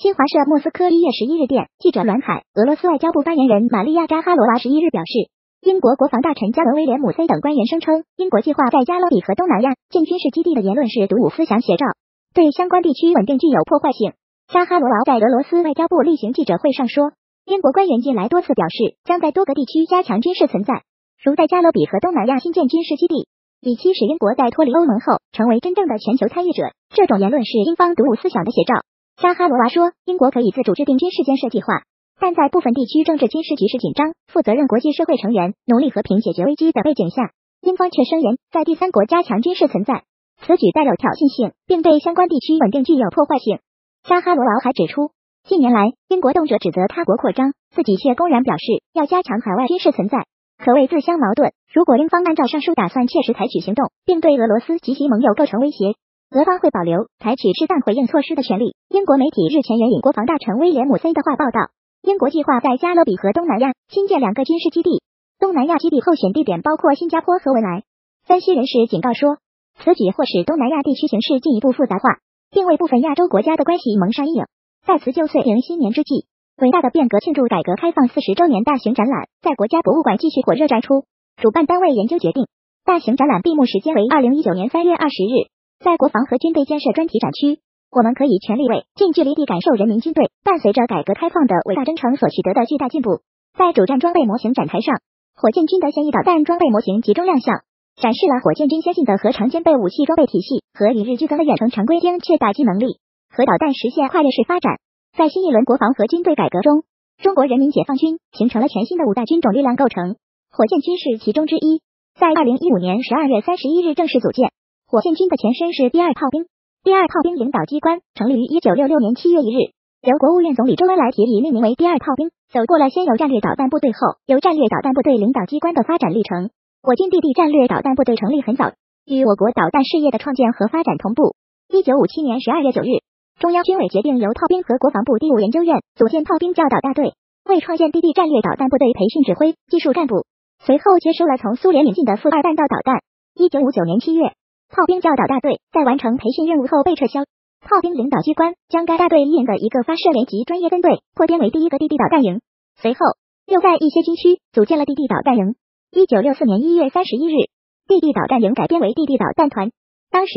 新华社莫斯科一月十一日电，记者阮海，俄罗斯外交部发言人玛利亚扎哈罗娃十一日表示，英国国防大臣加德威廉姆 C 等官员声称，英国计划在加勒比和东南亚建军事基地的言论是独舞思想写照，对相关地区稳定具有破坏性。扎哈罗娃在俄罗斯外交部例行记者会上说，英国官员近来多次表示，将在多个地区加强军事存在，如在加勒比和东南亚新建军事基地。以期使英国在脱离欧盟后成为真正的全球参与者。这种言论是英方独舞思想的写照。扎哈罗娃说，英国可以自主制定军事建设计划，但在部分地区政治军事局势紧张、负责任国际社会成员努力和平解决危机的背景下，英方却声言在第三国加强军事存在，此举带有挑衅性，并对相关地区稳定具有破坏性。扎哈罗娃还指出，近年来英国动辄指责他国扩张，自己却公然表示要加强海外军事存在。可谓自相矛盾。如果英方按照上述打算切实采取行动，并对俄罗斯及其盟友构成威胁，俄方会保留采取适当回应措施的权利。英国媒体日前援引国防大臣威廉姆森的话报道，英国计划在加勒比和东南亚新建两个军事基地，东南亚基地候选地点包括新加坡和文莱。分析人士警告说，此举或使东南亚地区形势进一步复杂化，并为部分亚洲国家的关系蒙上阴影。在辞旧岁迎新年之际。伟大的变革庆祝改革开放四十周年大型展览在国家博物馆继续火热展出。主办单位研究决定，大型展览闭幕时间为二零一九年三月二十日，在国防和军备建设专题展区，我们可以全力为近距离地感受人民军队伴随着改革开放的伟大征程所取得的巨大进步。在主战装备模型展台上，火箭军的现役导弹装备模型集中亮相，展示了火箭军先进的核常兼备武器装备体系和与日俱增的远程常规精确打击能力，核导弹实现跨越式发展。在新一轮国防和军队改革中，中国人民解放军形成了全新的五大军种力量构成，火箭军是其中之一。在二零一五年十二月三十一日正式组建，火箭军的前身是第二炮兵。第二炮兵领导机关成立于一九六六年七月一日，由国务院总理周恩来提议命名为第二炮兵。走过了先由战略导弹部队后由战略导弹部队领导机关的发展历程。我军地地战略导弹部队成立很早，与我国导弹事业的创建和发展同步。一九五七年十二月九日。中央军委决定由炮兵和国防部第五研究院组建炮兵教导大队，为创建地地战略导弹部队培训指挥、技术干部。随后接收了从苏联引进的富二弹道导弹。一九五九年七月，炮兵教导大队在完成培训任务后被撤销，炮兵领导机关将该大队一营的一个发射连级专业分队扩编为第一个地地导弹营。随后又在一些军区组建了地地导弹营。一九六四年一月三十一日，地地导弹营改编为地地导弹团。当时。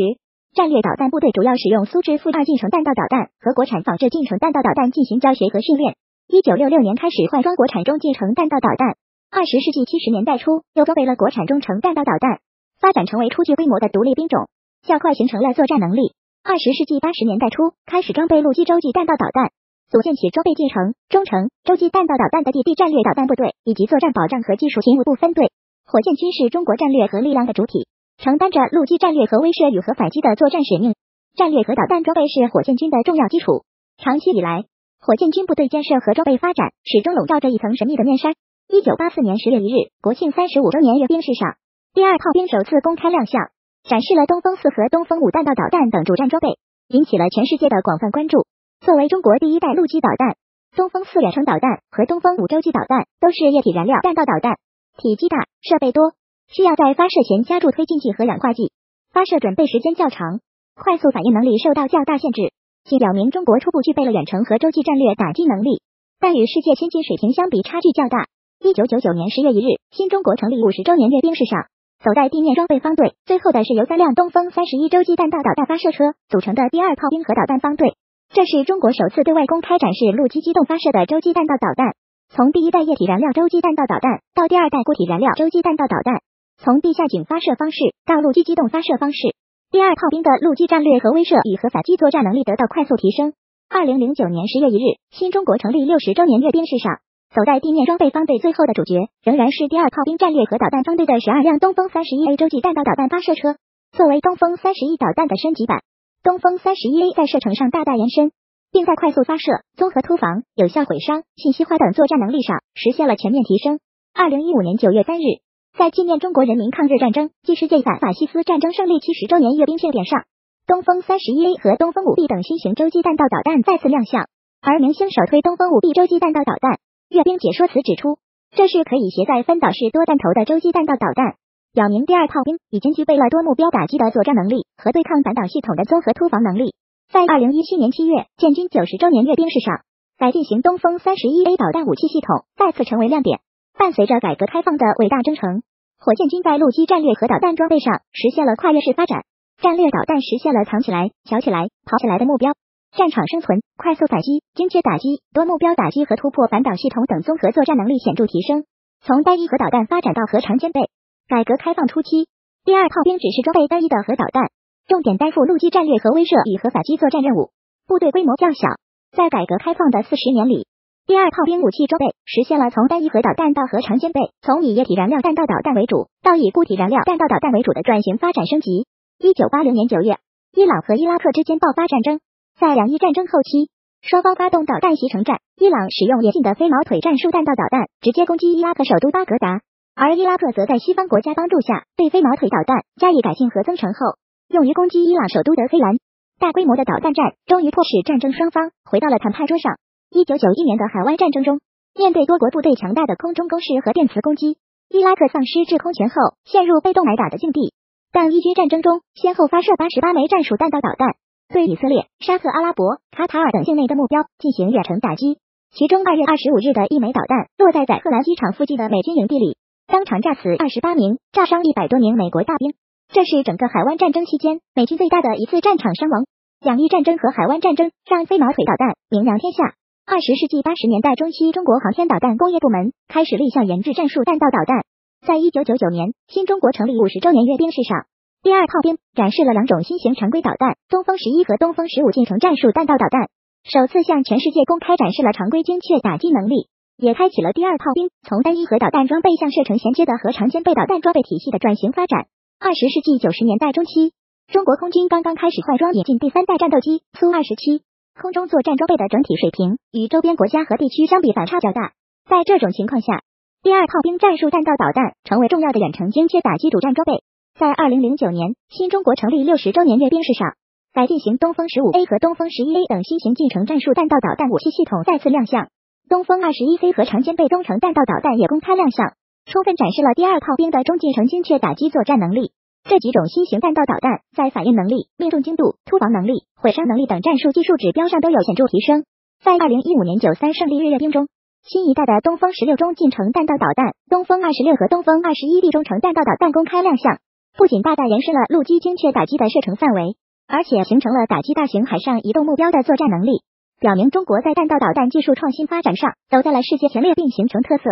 战略导弹部队主要使用苏制负二进程弹道导弹和国产仿制进程弹道导弹进行教学和训练。一九六六年开始换装国产中进程弹道导弹，二十世纪七十年代初又装备了国产中程弹道导弹，发展成为初具规模的独立兵种，较快形成了作战能力。二十世纪八十年代初开始装备陆基洲际弹道导弹，组建起装备进程、中程、洲际弹道导弹的地地战略导弹部队以及作战保障和技术勤务部分队。火箭军是中国战略和力量的主体。承担着陆基战略核威慑与核反击的作战使命，战略核导弹装备是火箭军的重要基础。长期以来，火箭军部队建设和装备发展始终笼罩着一层神秘的面纱。一九八四年十月一日，国庆三十五周年阅兵式上，第二炮兵首次公开亮相，展示了东风四和东风五弹道导弹等主战装备，引起了全世界的广泛关注。作为中国第一代陆基导弹，东风四远程导弹和东风五洲际导弹都是液体燃料弹道导弹，体积大，设备多。需要在发射前加注推进剂和氧化剂，发射准备时间较长，快速反应能力受到较大限制。仅表明中国初步具备了远程和洲际战略打击能力，但与世界先进水平相比差距较大。一九九九年十月一日，新中国成立五十周年阅兵式上，走在地面装备方队最后的是由三辆东风三十一洲际弹道导弹发射车组成的第二炮兵核导弹方队，这是中国首次对外公开展示陆基机动发射的洲际弹道导弹。从第一代液体燃料洲际弹道导弹到第二代固体燃料洲际弹道导弹。从地下井发射方式到陆基机动发射方式，第二炮兵的陆基战略核威慑与核反击作战能力得到快速提升。二零零九年十月一日，新中国成立六十周年阅兵式上，走在地面装备方队最后的主角，仍然是第二炮兵战略核导弹方队的十二辆东风三十一 A 洲际弹道导弹发射车。作为东风三十一导弹的升级版，东风三十一 A 在射程上大大延伸，并在快速发射、综合突防、有效毁伤、信息化等作战能力上实现了全面提升。二零一五年九月三日。在纪念中国人民抗日战争暨世界反法西斯战争胜利七十周年阅兵庆典上，东风三十一 A 和东风五 B 等新型洲际弹道导弹再次亮相。而明星首推东风五 B 洲际弹道导弹，阅兵解说词指出，这是可以携带分导式多弹头的洲际弹道导弹，表明第二炮兵已经具备了多目标打击的作战能力和对抗反导系统的综合突防能力。在二零一七年七月建军九十周年阅兵式上，改进型东风三十一 A 导弹武器系统再次成为亮点。伴随着改革开放的伟大征程，火箭军在陆基战略和导弹装备上实现了跨越式发展。战略导弹实现了藏起来、瞧起来、跑起来的目标，战场生存、快速反击、精确打击、多目标打击和突破反导系统等综合作战能力显著提升。从单一核导弹发展到核常兼备。改革开放初期，第二炮兵只是装备单一的核导弹，重点担负陆基战略核威慑与核反击作战任务，部队规模较小。在改革开放的四十年里。第二炮兵武器装备实现了从单一核导弹到核常兼备，从以液体燃料弹道导弹为主到以固体燃料弹道导弹为主的转型发展升级。一九八零年九月，伊朗和伊拉克之间爆发战争，在两伊战争后期，双方发动导弹袭城战。伊朗使用先进的飞毛腿战术弹道导弹直接攻击伊拉克首都巴格达，而伊拉克则在西方国家帮助下对飞毛腿导弹加以改进和增程后，用于攻击伊朗首都德黑兰。大规模的导弹战终于迫使战争双方回到了谈判桌上。一九九一年的海湾战争中，面对多国部队强大的空中攻势和电磁攻击，伊拉克丧失制空权后，陷入被动挨打的境地。但伊军战争中，先后发射八十八枚战术弹道导弹，对以色列、沙特阿拉伯、卡塔尔等境内的目标进行远程打击。其中二月二十五日的一枚导弹落在在赫兰机场附近的美军营地里，当场炸死二十八名，炸伤一百多名美国大兵。这是整个海湾战争期间美军最大的一次战场伤亡。两伊战争和海湾战争让飞毛腿导弹名扬天下。二十世纪八十年代中期，中国航天导弹工业部门开始立项研制战术弹道导弹。在一九九九年新中国成立五十周年阅兵式上，第二炮兵展示了两种新型常规导弹——东风十一和东风十五进程战术弹道导弹，首次向全世界公开展示了常规精确打击能力，也开启了第二炮兵从单一核导弹装备向射程衔接的核常兼备导弹装备体系的转型发展。二十世纪九十年代中期，中国空军刚刚开始换装引进第三代战斗机苏二十七。空中作战装备的整体水平与周边国家和地区相比反差较大，在这种情况下，第二炮兵战术弹道导弹成为重要的远程精确打击主战装备。在二零零九年新中国成立六十周年阅兵式上，在进行东风十五 A 和东风十一 A 等新型近程战术弹道导弹武器系统再次亮相，东风二十一 C 和长兼备中程弹道导弹也公开亮相，充分展示了第二炮兵的中近程精确打击作战能力。这几种新型弹道导弹在反应能力、命中精度、突防能力、毁伤能力等战术技术指标上都有显著提升。在二零一五年九三胜利日阅兵中，新一代的东风十六中近程弹道导弹、东风二十六和东风二十一 B 中程弹道导弹公开亮相，不仅大大延伸了陆基精确打击的射程范围，而且形成了打击大型海上移动目标的作战能力，表明中国在弹道导弹技术创新发展上走在了世界前列，并形成特色。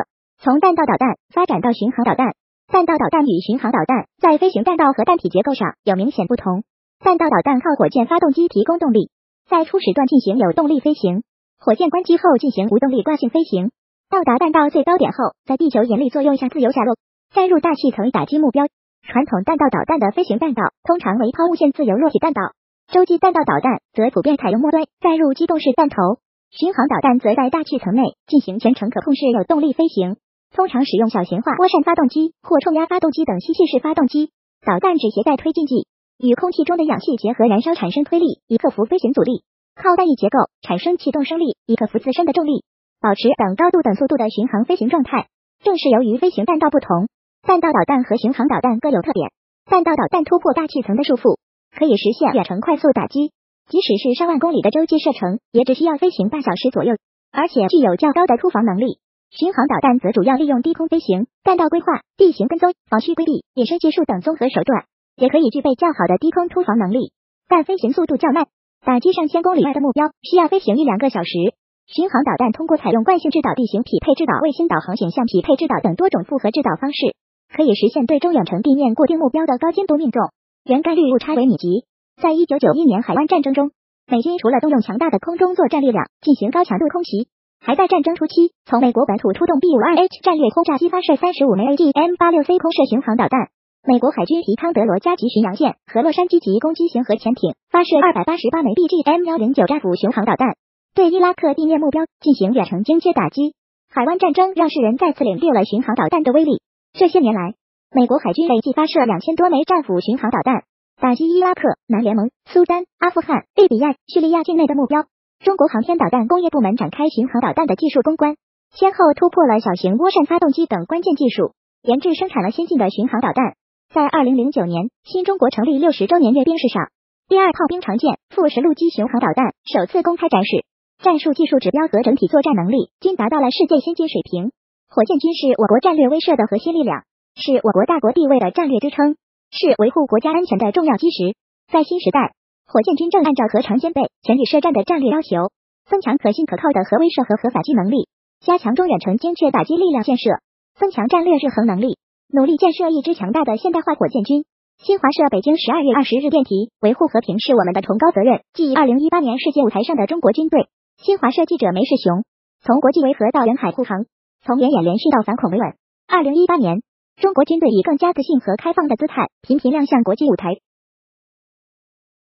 从弹道导弹发展到巡航导弹。弹道导弹与巡航导弹在飞行弹道和弹体结构上有明显不同。弹道导弹靠火箭发动机提供动力，在初始段进行有动力飞行，火箭关机后进行无动力惯性飞行。到达弹道最高点后，在地球引力作用下自由下落，再入大气层打击目标。传统弹道导弹的飞行弹道通常为抛物线自由落体弹道，洲际弹道导弹则普遍采用末端载入机动式弹头。巡航导弹则在大气层内进行全程可控式有动力飞行。通常使用小型化涡扇发动机或冲压发动机等吸气式发动机。导弹只携带推进剂，与空气中的氧气结合燃烧产生推力，以克服飞行阻力。靠弹翼结构产生气动升力，以克服自身的重力，保持等高度等速度的巡航飞行状态。正是由于飞行弹道不同，弹道导弹和巡航导弹各有特点。弹道导弹突破大气层的束缚，可以实现远程快速打击，即使是上万公里的洲际射程，也只需要飞行半小时左右，而且具有较高的突防能力。巡航导弹则主要利用低空飞行、弹道规划、地形跟踪、防区规避、隐身技术等综合手段，也可以具备较好的低空突防能力，但飞行速度较慢，打击上千公里外的目标需要飞行一两个小时。巡航导弹通过采用惯性制导、地形匹配制导、卫星导航、形象匹配制导等多种复合制导方式，可以实现对中远程地面固定目标的高精度命中，原概率误差为米级。在一九九一年海湾战争中，美军除了动用强大的空中作战力量进行高强度空袭。还在战争初期，从美国本土出动 B 五二 H 战略轰炸机发射三十五枚 AGM 八六 C 空射巡航导弹。美国海军提康德罗加级巡洋舰和洛杉矶级攻击型核潜艇发射二百八十八枚 BGM 幺零九战斧巡航导弹，对伊拉克地面目标进行远程精确打击。海湾战争让世人再次领略了巡航导弹的威力。这些年来，美国海军累计发射两千多枚战斧巡航导弹，打击伊拉克、南联盟、苏丹、阿富汗、利比亚、叙利亚境内的目标。中国航天导弹工业部门展开巡航导弹的技术攻关，先后突破了小型涡扇发动机等关键技术，研制生产了先进的巡航导弹。在二零零九年新中国成立六十周年阅兵式上，第二炮兵长剑副十陆基巡航导弹首次公开展示，战术技术指标和整体作战能力均达到了世界先进水平。火箭军是我国战略威慑的核心力量，是我国大国地位的战略支撑，是维护国家安全的重要基石。在新时代，火箭军正按照核常先备全体设战的战略要求，增强可信可靠的核威慑和核反击能力，加强中远程精确打击力量建设，增强战略制衡能力，努力建设一支强大的现代化火箭军。新华社北京十二月二十日电题：维护和平是我们的崇高责任。继二零一八年世界舞台上的中国军队，新华社记者梅世雄，从国际维和到人海护航，从联演连续到反恐维稳。二零一八年，中国军队以更加自信和开放的姿态频频亮相国际舞台，